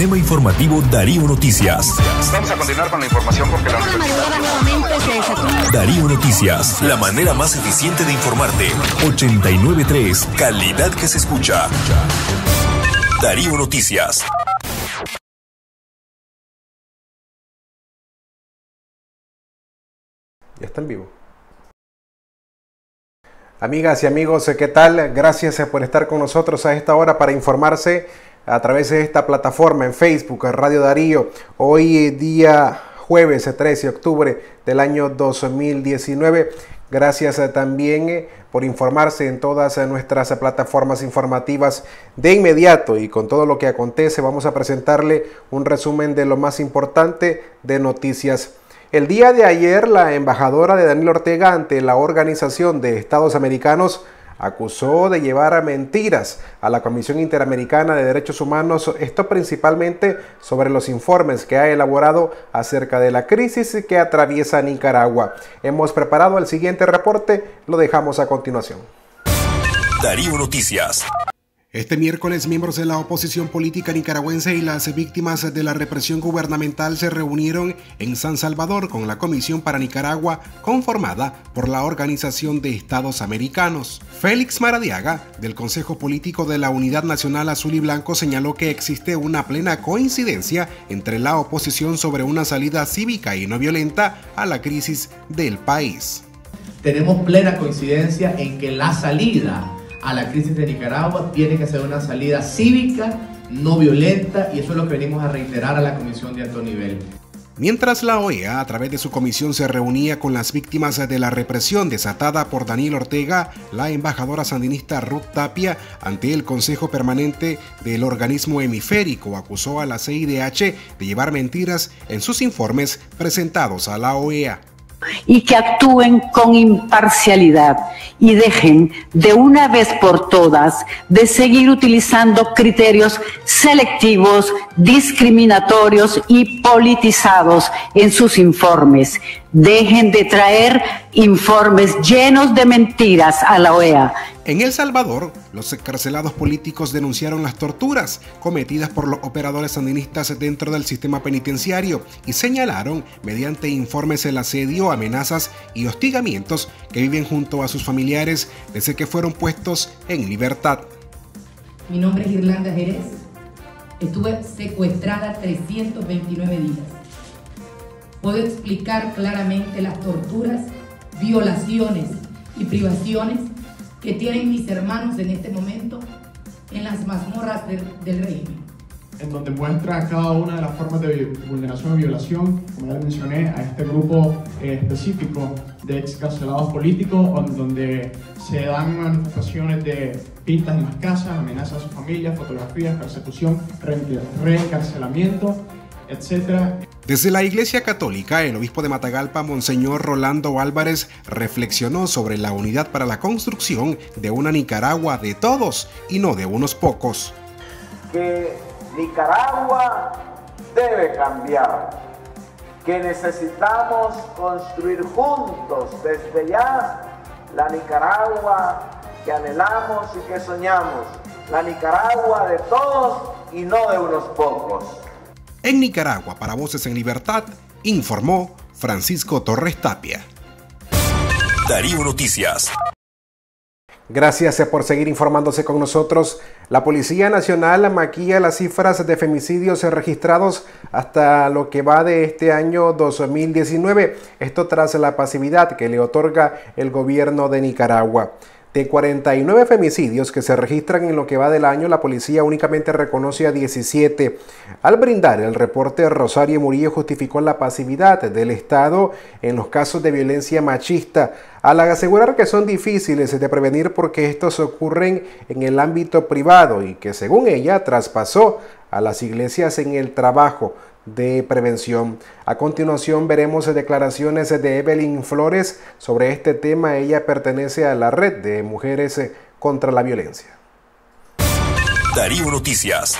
Sistema Informativo Darío Noticias. Vamos a continuar con la información porque la Darío Noticias, la manera más eficiente de informarte. 893, calidad que se escucha. Darío Noticias. Ya está en vivo. Amigas y amigos, ¿qué tal? Gracias por estar con nosotros a esta hora para informarse a través de esta plataforma en Facebook, Radio Darío. Hoy día jueves 13 de octubre del año 2019. Gracias eh, también eh, por informarse en todas eh, nuestras plataformas informativas de inmediato y con todo lo que acontece vamos a presentarle un resumen de lo más importante de noticias. El día de ayer la embajadora de Daniel Ortega ante la Organización de Estados Americanos acusó de llevar a mentiras a la Comisión Interamericana de Derechos Humanos, esto principalmente sobre los informes que ha elaborado acerca de la crisis que atraviesa Nicaragua. Hemos preparado el siguiente reporte, lo dejamos a continuación. Darío Noticias. Este miércoles, miembros de la oposición política nicaragüense y las víctimas de la represión gubernamental se reunieron en San Salvador con la Comisión para Nicaragua, conformada por la Organización de Estados Americanos. Félix Maradiaga, del Consejo Político de la Unidad Nacional Azul y Blanco, señaló que existe una plena coincidencia entre la oposición sobre una salida cívica y no violenta a la crisis del país. Tenemos plena coincidencia en que la salida a la crisis de Nicaragua tiene que ser una salida cívica, no violenta, y eso es lo que venimos a reiterar a la Comisión de Alto Nivel. Mientras la OEA, a través de su comisión, se reunía con las víctimas de la represión desatada por Daniel Ortega, la embajadora sandinista Ruth Tapia, ante el Consejo Permanente del organismo hemisférico, acusó a la CIDH de llevar mentiras en sus informes presentados a la OEA y que actúen con imparcialidad y dejen de una vez por todas de seguir utilizando criterios selectivos, discriminatorios y politizados en sus informes. Dejen de traer informes llenos de mentiras a la OEA. En El Salvador, los encarcelados políticos denunciaron las torturas cometidas por los operadores sandinistas dentro del sistema penitenciario y señalaron, mediante informes, el asedio, amenazas y hostigamientos que viven junto a sus familiares desde que fueron puestos en libertad. Mi nombre es Irlanda Jerez. Estuve secuestrada 329 días. Puedo explicar claramente las torturas, violaciones y privaciones que tienen mis hermanos en este momento en las mazmorras del, del régimen. En donde muestra cada una de las formas de vulneración y violación, como ya mencioné, a este grupo eh, específico de excarcelados políticos, donde se dan manifestaciones de pintas en las casas, amenazas a su familia, fotografías, persecución, reencarcelamiento, etc. Desde la Iglesia Católica, el obispo de Matagalpa, Monseñor Rolando Álvarez, reflexionó sobre la unidad para la construcción de una Nicaragua de todos y no de unos pocos. Que Nicaragua debe cambiar, que necesitamos construir juntos desde ya la Nicaragua que anhelamos y que soñamos, la Nicaragua de todos y no de unos pocos. En Nicaragua, para Voces en Libertad, informó Francisco Torres Tapia. Darío Noticias. Gracias eh, por seguir informándose con nosotros. La Policía Nacional maquilla las cifras de femicidios registrados hasta lo que va de este año 2019. Esto tras la pasividad que le otorga el gobierno de Nicaragua. De 49 femicidios que se registran en lo que va del año, la policía únicamente reconoce a 17. Al brindar el reporte, Rosario Murillo justificó la pasividad del Estado en los casos de violencia machista, al asegurar que son difíciles de prevenir porque estos ocurren en el ámbito privado y que según ella traspasó a las iglesias en el trabajo de prevención. A continuación veremos declaraciones de Evelyn Flores sobre este tema. Ella pertenece a la red de mujeres contra la violencia. Darío Noticias.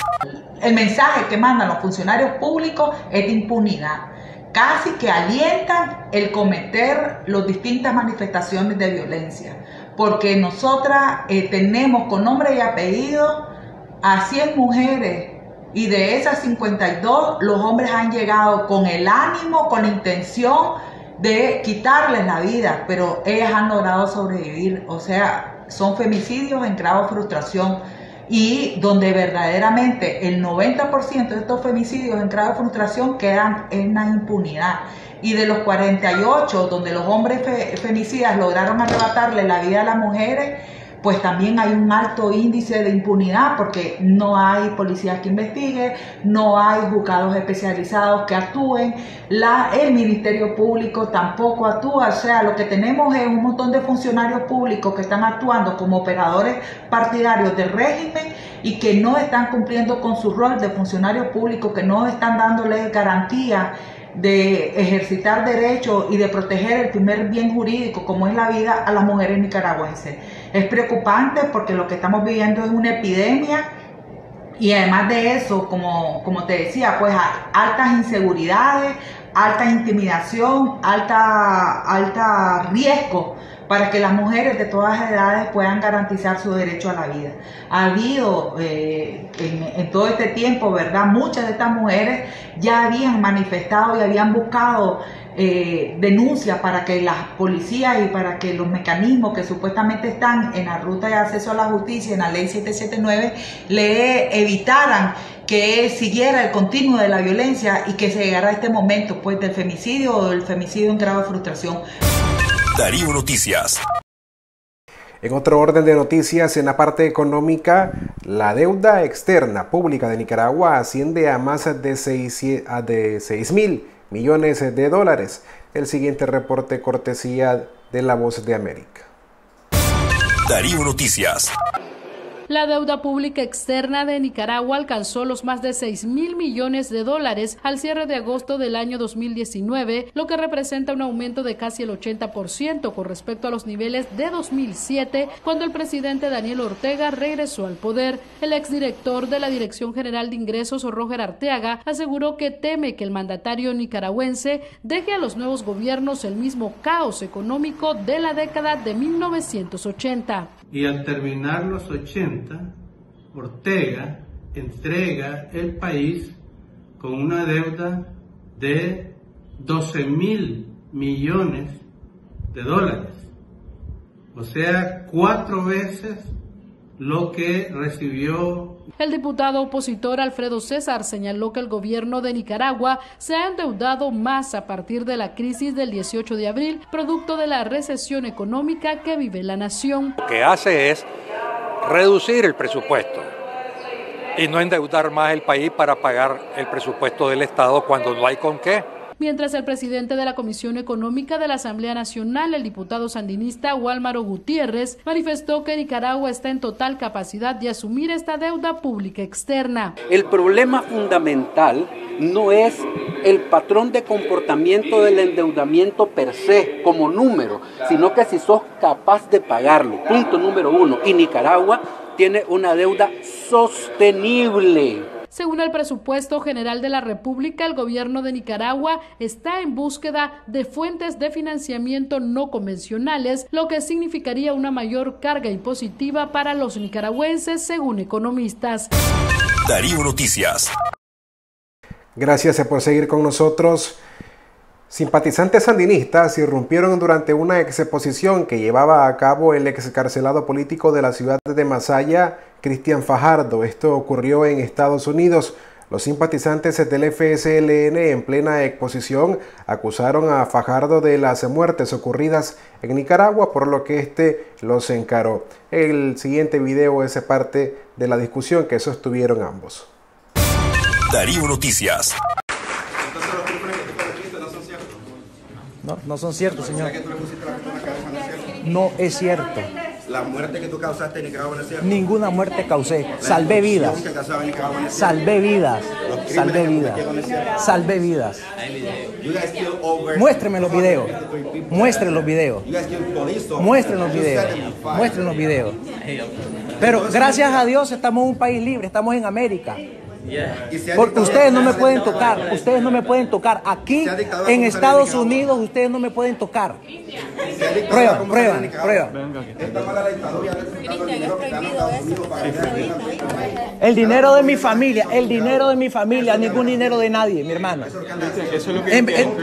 El mensaje que mandan los funcionarios públicos es de impunidad. Casi que alientan el cometer las distintas manifestaciones de violencia. Porque nosotras eh, tenemos con nombre y apellido a 100 mujeres y de esas 52, los hombres han llegado con el ánimo, con la intención de quitarles la vida, pero ellas han logrado sobrevivir. O sea, son femicidios en grado de frustración y donde verdaderamente el 90% de estos femicidios en grado de frustración quedan en la impunidad. Y de los 48, donde los hombres femicidas lograron arrebatarle la vida a las mujeres, pues también hay un alto índice de impunidad porque no hay policías que investiguen, no hay juzgados especializados que actúen, la, el Ministerio Público tampoco actúa, o sea, lo que tenemos es un montón de funcionarios públicos que están actuando como operadores partidarios del régimen y que no están cumpliendo con su rol de funcionarios públicos, que no están dándole garantía de ejercitar derechos y de proteger el primer bien jurídico como es la vida a las mujeres nicaragüenses. Es preocupante porque lo que estamos viviendo es una epidemia y además de eso, como, como te decía, pues altas inseguridades, alta intimidación, alta, alta riesgo para que las mujeres de todas edades puedan garantizar su derecho a la vida. Ha habido eh, en, todo este tiempo, ¿verdad? Muchas de estas mujeres ya habían manifestado y habían buscado eh, denuncias para que las policías y para que los mecanismos que supuestamente están en la ruta de acceso a la justicia, en la ley 779, le evitaran que siguiera el continuo de la violencia y que se llegara a este momento pues del femicidio o del femicidio en grado de frustración. Darío Noticias. En otro orden de noticias, en la parte económica, la deuda externa pública de Nicaragua asciende a más de 6, mil millones de dólares. El siguiente reporte cortesía de La Voz de América. Darío Noticias. La deuda pública externa de Nicaragua alcanzó los más de 6 mil millones de dólares al cierre de agosto del año 2019, lo que representa un aumento de casi el 80% con respecto a los niveles de 2007, cuando el presidente Daniel Ortega regresó al poder. El exdirector de la Dirección General de Ingresos, Roger Arteaga, aseguró que teme que el mandatario nicaragüense deje a los nuevos gobiernos el mismo caos económico de la década de 1980 y al terminar los 80, Ortega entrega el país con una deuda de 12 mil millones de dólares. O sea, cuatro veces lo que recibió. El diputado opositor Alfredo César señaló que el gobierno de Nicaragua se ha endeudado más a partir de la crisis del 18 de abril, producto de la recesión económica que vive la nación. Lo que hace es reducir el presupuesto y no endeudar más el país para pagar el presupuesto del Estado cuando no hay con qué. Mientras el presidente de la Comisión Económica de la Asamblea Nacional, el diputado sandinista Walmaro Gutiérrez, manifestó que Nicaragua está en total capacidad de asumir esta deuda pública externa. El problema fundamental no es el patrón de comportamiento del endeudamiento per se como número, sino que si sos capaz de pagarlo. Punto número uno. Y Nicaragua tiene una deuda sostenible. Según el presupuesto general de la República, el gobierno de Nicaragua está en búsqueda de fuentes de financiamiento no convencionales, lo que significaría una mayor carga impositiva para los nicaragüenses, según economistas. Darío Noticias. Gracias por seguir con nosotros. Simpatizantes sandinistas irrumpieron durante una exposición que llevaba a cabo el excarcelado político de la ciudad de Masaya, Cristian Fajardo. Esto ocurrió en Estados Unidos. Los simpatizantes del FSLN en plena exposición acusaron a Fajardo de las muertes ocurridas en Nicaragua, por lo que este los encaró. El siguiente video es parte de la discusión que sostuvieron ambos. Darío Noticias. No, no son ciertos, señor. No es cierto. La muerte que tú causaste en Nicaragua no es. Ninguna muerte causé. Salvé vidas. Salvé vidas. Salvé vidas. Salvé vidas. Muéstreme los videos. Muéstren los videos. Muéstren los videos. Muéstren los videos. Pero gracias a Dios estamos en un país libre, estamos en América. Porque ustedes no me pueden tocar, ustedes no me pueden tocar. Aquí en Estados Unidos ustedes no me pueden tocar. Prueba, prueba, prueba. El dinero de mi familia, el dinero de mi familia, ningún dinero de nadie, mi hermano.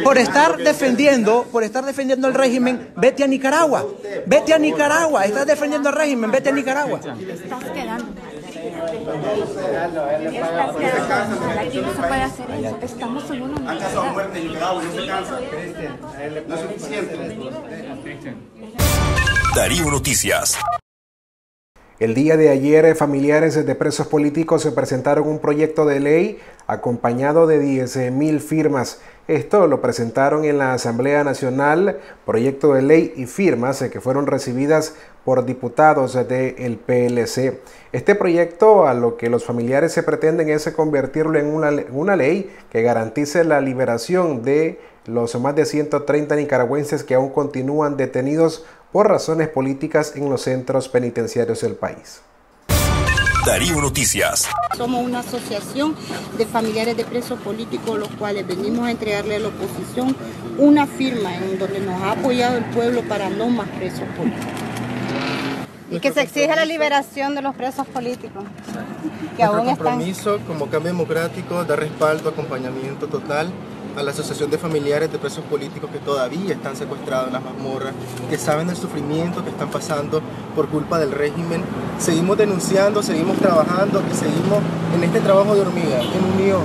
Por estar defendiendo, por estar defendiendo el régimen, vete a Nicaragua. Vete a Nicaragua, estás defendiendo el régimen, vete a Nicaragua. Estás quedando. Darío Noticias. El día de ayer, familiares de presos políticos se presentaron un proyecto de ley acompañado de 10.000 firmas. Esto lo presentaron en la Asamblea Nacional, proyecto de ley y firmas que fueron recibidas por diputados del PLC. Este proyecto a lo que los familiares se pretenden es convertirlo en una, una ley que garantice la liberación de los más de 130 nicaragüenses que aún continúan detenidos por razones políticas en los centros penitenciarios del país. Darío Noticias. Somos una asociación de familiares de presos políticos, los cuales venimos a entregarle a la oposición una firma en donde nos ha apoyado el pueblo para no más presos políticos. Y que se exige la liberación de los presos políticos. Que Nuestro compromiso como cambio democrático da respaldo, acompañamiento total a la Asociación de Familiares de Presos Políticos que todavía están secuestrados en las mazmorras, que saben del sufrimiento que están pasando por culpa del régimen. Seguimos denunciando, seguimos trabajando y seguimos en este trabajo de hormiga, en unión.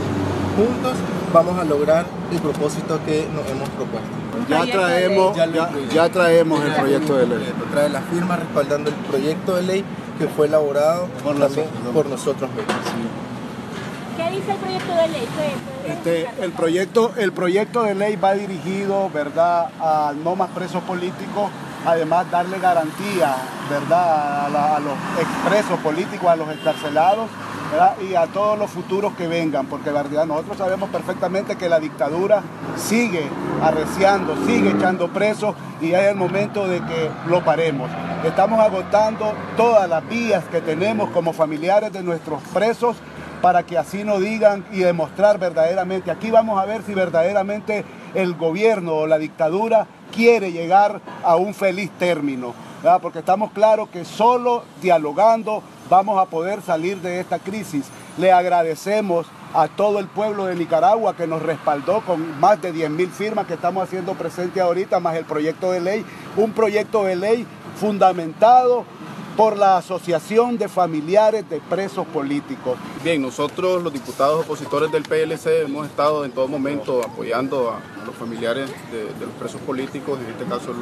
Juntos vamos a lograr el propósito que nos hemos propuesto. Ya traemos, ya, ya traemos el proyecto de ley. Trae la firma respaldando el proyecto de ley que fue elaborado por, también por nosotros mismos. ¿Qué dice el proyecto de ley? Este, el, proyecto, el proyecto de ley va dirigido ¿verdad? a no más presos políticos, además darle garantía ¿verdad? A, los expresos políticos, a los escarcelados ¿verdad? y a todos los futuros que vengan, porque nosotros sabemos perfectamente que la dictadura sigue arreciando, sigue echando presos y es el momento de que lo paremos. Estamos agotando todas las vías que tenemos como familiares de nuestros presos para que así nos digan y demostrar verdaderamente. Aquí vamos a ver si verdaderamente el gobierno o la dictadura quiere llegar a un feliz término, porque estamos claros que solo dialogando vamos a poder salir de esta crisis. Le agradecemos a todo el pueblo de Nicaragua que nos respaldó con más de 10 mil firmas que estamos haciendo presente ahorita, más el proyecto de ley, un proyecto de ley fundamentado por la Asociación de Familiares de Presos Políticos. Bien, nosotros los diputados opositores del PLC hemos estado en todo momento apoyando a, los familiares de, los presos políticos, en este caso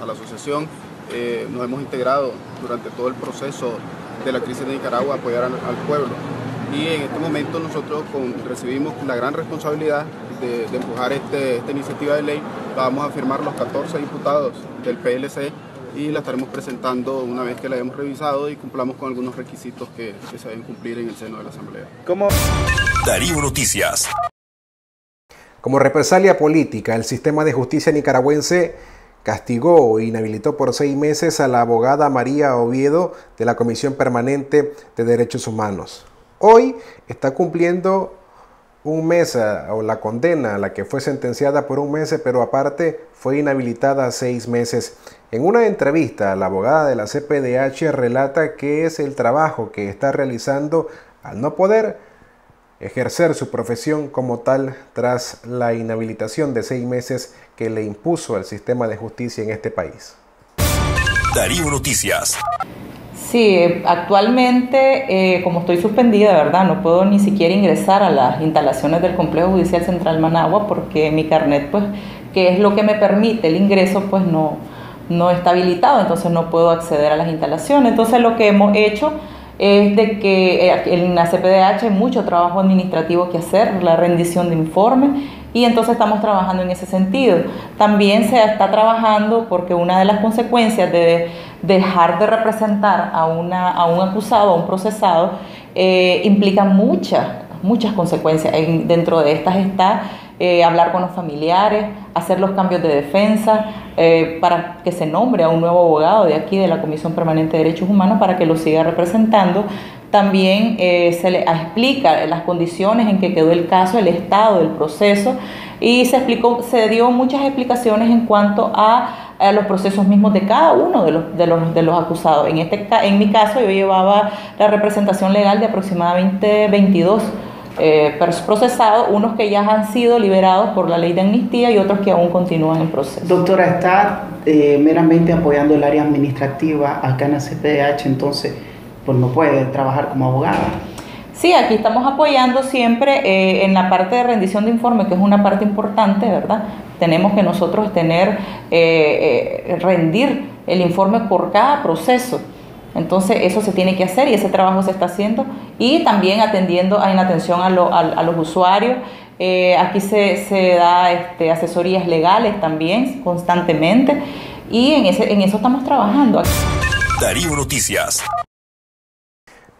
a la asociación. Eh, nos hemos integrado durante todo el proceso de la crisis de Nicaragua a apoyar al, pueblo. Y en este momento nosotros recibimos la gran responsabilidad de, empujar este, esta iniciativa de ley, vamos a firmar los 14 diputados del PLC y la estaremos presentando una vez que la hayamos revisado y cumplamos con algunos requisitos que, se deben cumplir en el seno de la Asamblea. Como Darío Noticias. Como represalia política, el sistema de justicia nicaragüense castigó e inhabilitó por seis meses a la abogada María Oviedo de la Comisión Permanente de Derechos Humanos. Hoy está cumpliendo un mes o la condena a la que fue sentenciada por un mes, pero aparte fue inhabilitada seis meses. En una entrevista, la abogada de la CPDH relata que es el trabajo que está realizando al no poder ejercer su profesión como tal tras la inhabilitación de seis meses que le impuso el sistema de justicia en este país. Darío Noticias. Sí, actualmente, eh, como estoy suspendida, ¿verdad? No puedo ni siquiera ingresar a las instalaciones del Complejo Judicial Central Managua porque mi carnet, pues, que es lo que me permite el ingreso, pues no, no está habilitado, entonces no puedo acceder a las instalaciones. Entonces lo que hemos hecho es de que eh, en la CPDH hay mucho trabajo administrativo que hacer, la rendición de informes, y entonces estamos trabajando en ese sentido. También se está trabajando porque una de las consecuencias de dejar de representar a, una, a un acusado, a un procesado, eh, implica muchas, muchas consecuencias. dentro de estas está eh, hablar con los familiares, hacer los cambios de defensa, eh, para que se nombre a un nuevo abogado de aquí, de la Comisión Permanente de Derechos Humanos, para que lo siga representando. También eh, se le explica las condiciones en que quedó el caso, el estado del proceso, y se, explicó, se dio muchas explicaciones en cuanto a, los procesos mismos de cada uno de los, de los, de los acusados. En, este, en mi caso, yo llevaba la representación legal de aproximadamente 22 eh, procesados, unos que ya han sido liberados por la ley de amnistía y otros que aún continúan en proceso. Doctora, está eh, meramente apoyando el área administrativa acá en la CPDH, entonces pues no puede trabajar como abogada. Sí, aquí estamos apoyando siempre eh, en la parte de rendición de informe, que es una parte importante, ¿verdad? Tenemos que nosotros tener, rendir el informe por cada proceso. Entonces eso se tiene que hacer y ese trabajo se está haciendo y también atendiendo en atención a, los usuarios. Eh, aquí se, da este, asesorías legales también constantemente y en, ese, en eso estamos trabajando. Darío Noticias.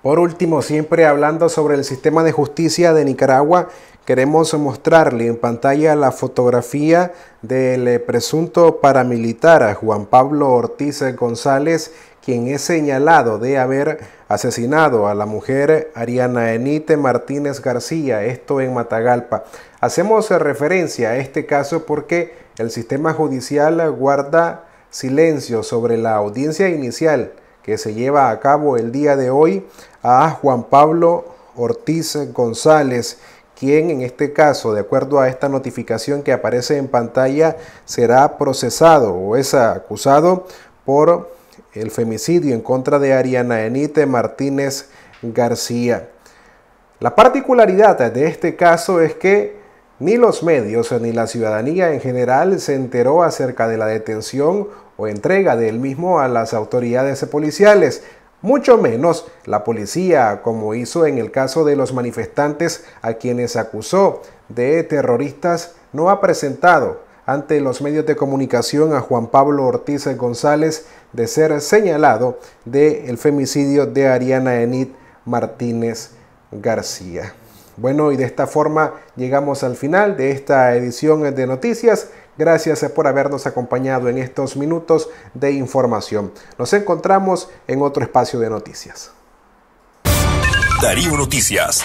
Por último, siempre hablando sobre el sistema de justicia de Nicaragua, queremos mostrarle en pantalla la fotografía del presunto paramilitar Juan Pablo Ortiz González, quien es señalado de haber asesinado a la mujer Ariana Enite Martínez García, esto en Matagalpa. Hacemos referencia a este caso porque el sistema judicial guarda silencio sobre la audiencia inicial que se lleva a cabo el día de hoy a Juan Pablo Ortiz González, quien en este caso, de acuerdo a esta notificación que aparece en pantalla, será procesado o es acusado por el femicidio en contra de Ariana Enite Martínez García. La particularidad de este caso es que ni los medios ni la ciudadanía en general se enteró acerca de la detención o entrega del mismo a las autoridades policiales, mucho menos la policía, como hizo en el caso de los manifestantes a quienes acusó de terroristas, no ha presentado ante los medios de comunicación a Juan Pablo Ortiz González de ser señalado del el femicidio de Ariana Enid Martínez García. Bueno, y de esta forma llegamos al final de esta edición de noticias. Gracias por habernos acompañado en estos minutos de información. Nos encontramos en otro espacio de noticias. Darío Noticias.